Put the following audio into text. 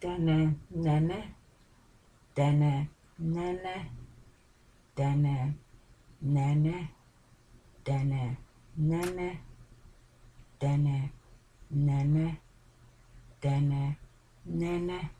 dene, nene, dene, nene, dene, nene, dene, nene, dene, nene, dene, nene.